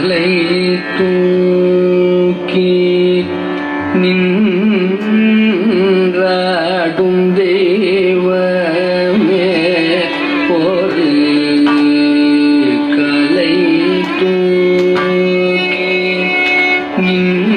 மலை தூக்கி நின்றாடும் தேவமே. ஒரு கலை தூக்கி நின்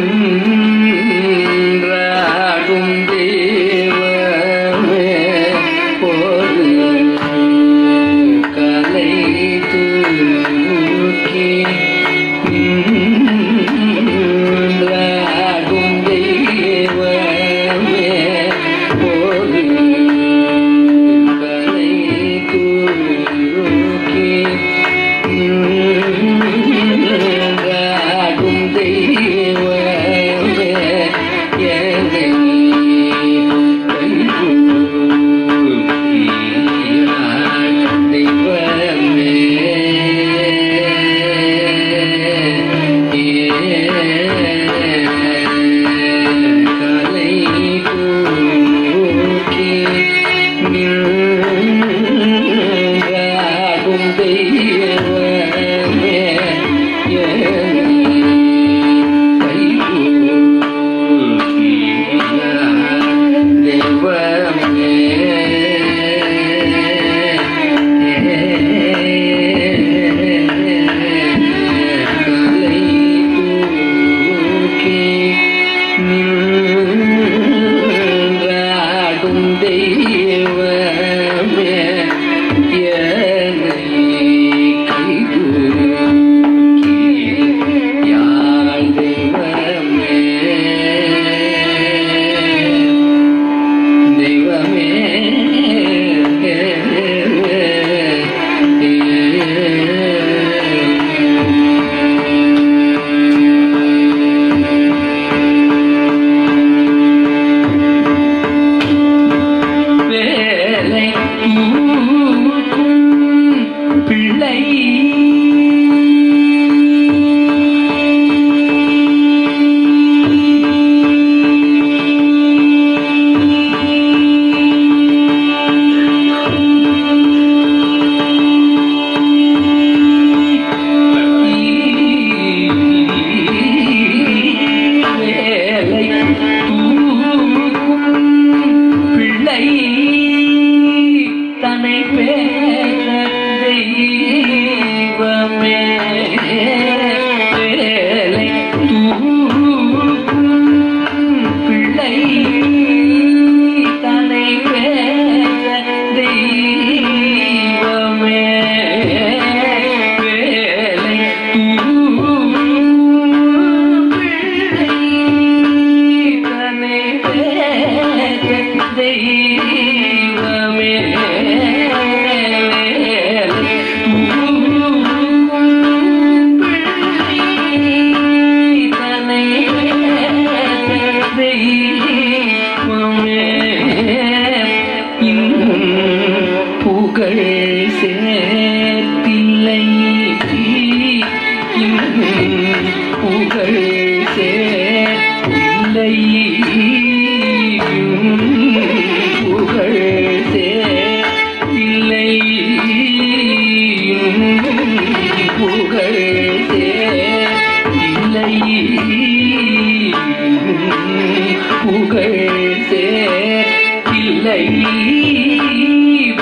இல்லை.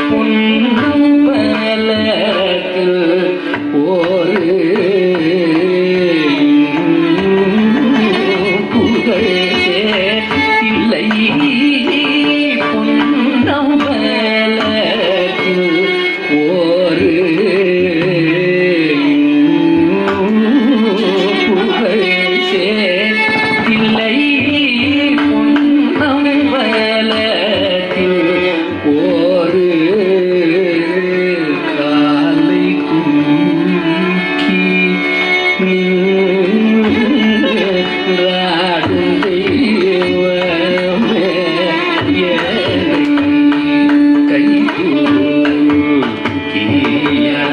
பொன்னும் Yeah.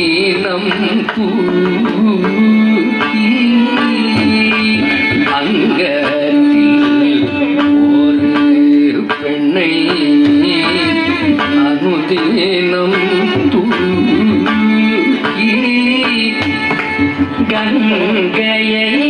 பெண்ணை அனுதீனம் அங்கத்தில் ஒரு பெண்ணை அனுதீனம் தூக்கி கங்கையை